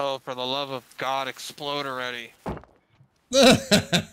Oh, for the love of God, explode already.